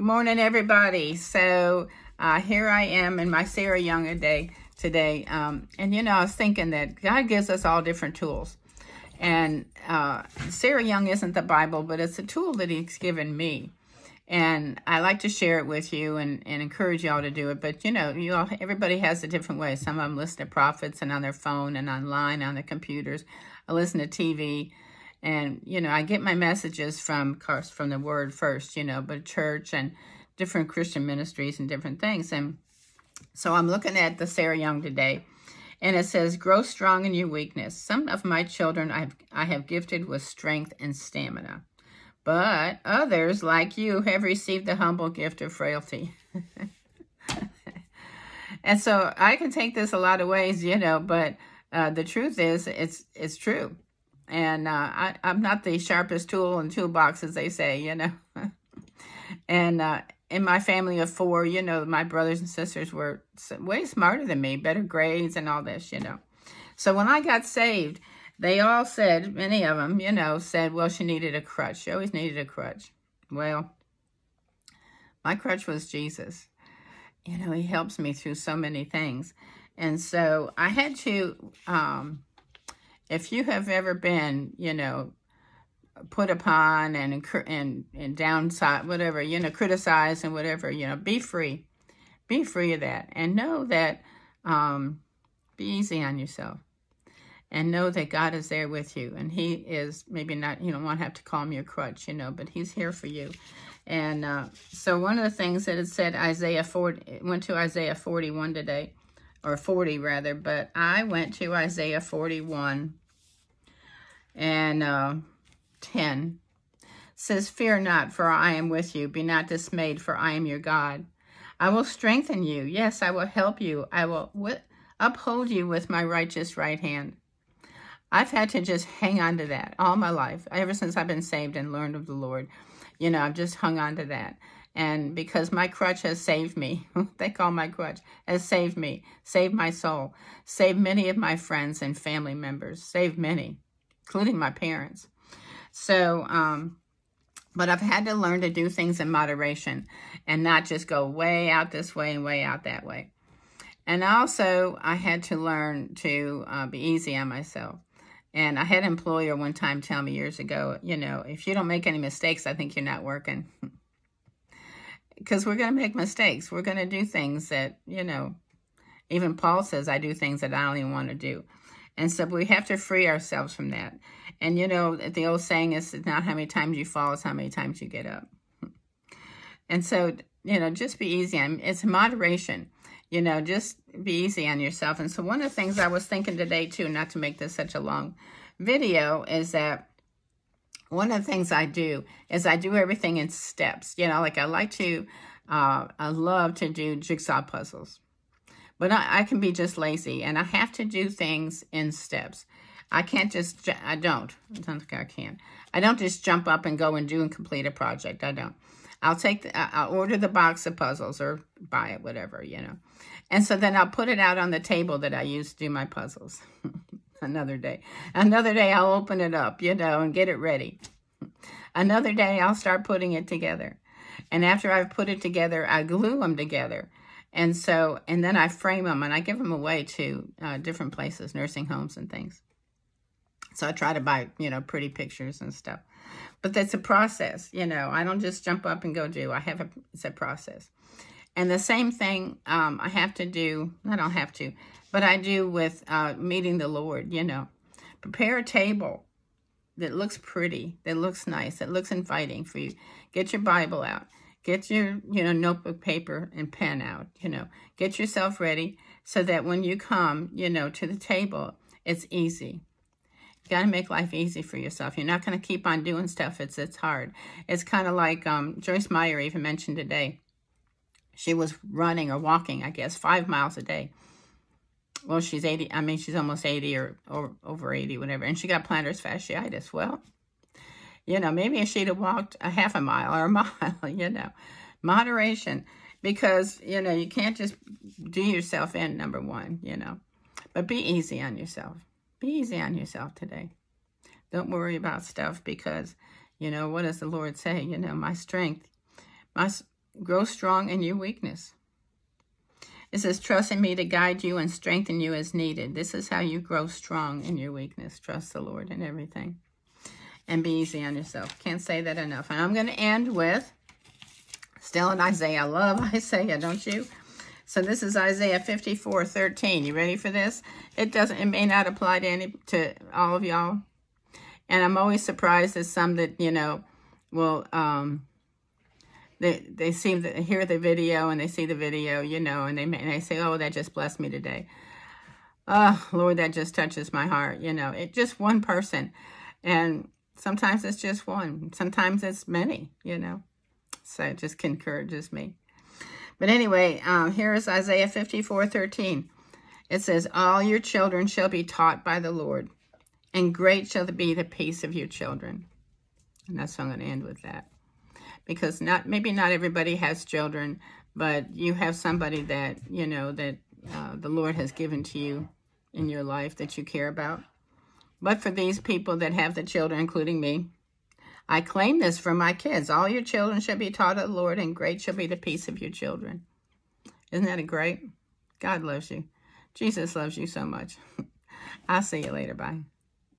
Good morning, everybody. So uh, here I am in my Sarah Young day today. Um, and, you know, I was thinking that God gives us all different tools. And uh, Sarah Young isn't the Bible, but it's a tool that he's given me. And I like to share it with you and, and encourage y'all to do it. But, you know, you all, everybody has a different way. Some of them listen to prophets and on their phone and online, on their computers. I listen to TV. And, you know, I get my messages from, course, from the word first, you know, but church and different Christian ministries and different things. And so I'm looking at the Sarah Young today, and it says, grow strong in your weakness. Some of my children I've, I have gifted with strength and stamina, but others, like you, have received the humble gift of frailty. and so I can take this a lot of ways, you know, but uh, the truth is, it's it's true. And uh, I, I'm not the sharpest tool in the toolbox, as they say, you know. and uh, in my family of four, you know, my brothers and sisters were way smarter than me, better grades and all this, you know. So when I got saved, they all said, many of them, you know, said, well, she needed a crutch. She always needed a crutch. Well, my crutch was Jesus. You know, he helps me through so many things. And so I had to um, if you have ever been, you know, put upon and and and downside, whatever, you know, criticized and whatever, you know, be free, be free of that, and know that, um, be easy on yourself, and know that God is there with you, and He is maybe not, you don't want to have to call him your crutch, you know, but He's here for you. And uh, so one of the things that it said Isaiah 40, went to Isaiah 41 today, or 40 rather, but I went to Isaiah 41 and uh, 10 says, Fear not, for I am with you. Be not dismayed, for I am your God. I will strengthen you. Yes, I will help you. I will uphold you with my righteous right hand. I've had to just hang on to that all my life, ever since I've been saved and learned of the Lord. You know, I've just hung on to that. And because my crutch has saved me, they call my crutch, has saved me, saved my soul, saved many of my friends and family members, saved many including my parents. So, um, but I've had to learn to do things in moderation and not just go way out this way and way out that way. And also, I had to learn to uh, be easy on myself. And I had an employer one time tell me years ago, you know, if you don't make any mistakes, I think you're not working. Because we're going to make mistakes. We're going to do things that, you know, even Paul says, I do things that I don't even want to do. And so we have to free ourselves from that. And you know, the old saying is not how many times you fall, it's how many times you get up. And so, you know, just be easy. It's moderation. You know, just be easy on yourself. And so one of the things I was thinking today too, not to make this such a long video, is that one of the things I do is I do everything in steps. You know, like I like to, uh, I love to do jigsaw puzzles. But I, I can be just lazy, and I have to do things in steps. I can't just, I don't. I don't think I can. I don't just jump up and go and do and complete a project. I don't. I'll take, the, I'll order the box of puzzles or buy it, whatever, you know. And so then I'll put it out on the table that I use to do my puzzles. Another day. Another day I'll open it up, you know, and get it ready. Another day I'll start putting it together. And after I've put it together, I glue them together. And so, and then I frame them and I give them away to uh, different places, nursing homes and things. So I try to buy, you know, pretty pictures and stuff. But that's a process, you know. I don't just jump up and go do. I have a, it's a process. And the same thing um, I have to do, I don't have to, but I do with uh, meeting the Lord, you know. Prepare a table that looks pretty, that looks nice, that looks inviting for you. Get your Bible out. Get your, you know, notebook, paper, and pen out, you know. Get yourself ready so that when you come, you know, to the table, it's easy. You got to make life easy for yourself. You're not going to keep on doing stuff. It's it's hard. It's kind of like um, Joyce Meyer even mentioned today. She was running or walking, I guess, five miles a day. Well, she's 80. I mean, she's almost 80 or, or over 80, whatever. And she got plantar fasciitis. Well, you know, maybe she'd have walked a half a mile or a mile, you know, moderation. Because, you know, you can't just do yourself in, number one, you know. But be easy on yourself. Be easy on yourself today. Don't worry about stuff because, you know, what does the Lord say? You know, my strength, my grow strong in your weakness. It says, trust in me to guide you and strengthen you as needed. This is how you grow strong in your weakness. Trust the Lord in everything. And be easy on yourself. Can't say that enough. And I'm going to end with, still in Isaiah. I love Isaiah, don't you? So this is Isaiah 54, 13. You ready for this? It doesn't, it may not apply to any, to all of y'all. And I'm always surprised at some that, you know, will, um, they they seem to hear the video and they see the video, you know, and they and they say, "Oh, that just blessed me today." Oh, Lord, that just touches my heart. You know, it just one person, and sometimes it's just one. Sometimes it's many. You know, so it just encourages me. But anyway, um, here is Isaiah fifty four thirteen. It says, "All your children shall be taught by the Lord, and great shall be the peace of your children." And that's how I'm going to end with that because not maybe not everybody has children, but you have somebody that, you know, that uh, the Lord has given to you in your life that you care about. But for these people that have the children, including me, I claim this for my kids. All your children shall be taught of the Lord, and great shall be the peace of your children. Isn't that a great? God loves you. Jesus loves you so much. I'll see you later. Bye.